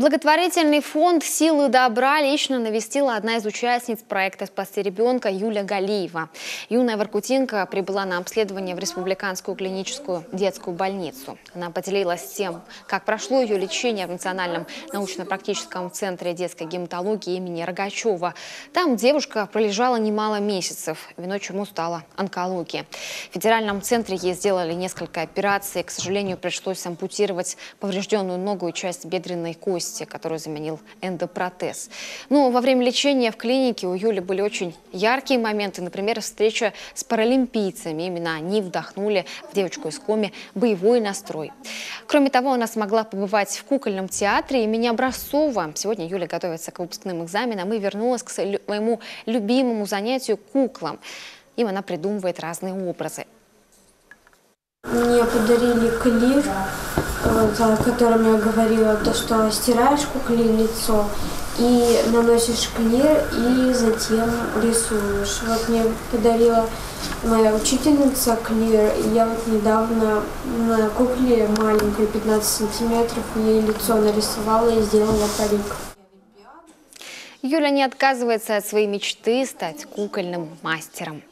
Благотворительный фонд «Силы добра» лично навестила одна из участниц проекта «Спасти ребенка» Юля Галиева. Юная воркутинка прибыла на обследование в Республиканскую клиническую детскую больницу. Она поделилась тем, как прошло ее лечение в Национальном научно-практическом центре детской гематологии имени Рогачева. Там девушка пролежала немало месяцев, виной чему стала онкология. В федеральном центре ей сделали несколько операций. К сожалению, пришлось ампутировать поврежденную ногу и часть бедренной кости кости, которую заменил эндопротез. Но во время лечения в клинике у Юли были очень яркие моменты. Например, встреча с паралимпийцами. Именно они вдохнули в девочку из коми боевой настрой. Кроме того, она смогла побывать в кукольном театре имени Образцова. Сегодня Юля готовится к выпускным экзаменам и вернулась к своему любимому занятию – куклам. Им она придумывает разные образы. Мне подарили клир, вот, о котором я говорила, то, что стираешь кукле лицо и наносишь клир, и затем рисуешь. Вот мне подарила моя учительница клир, и я вот недавно на кукле маленькой, 15 сантиметров, ей лицо нарисовала и сделала парик. Юля не отказывается от своей мечты стать кукольным мастером.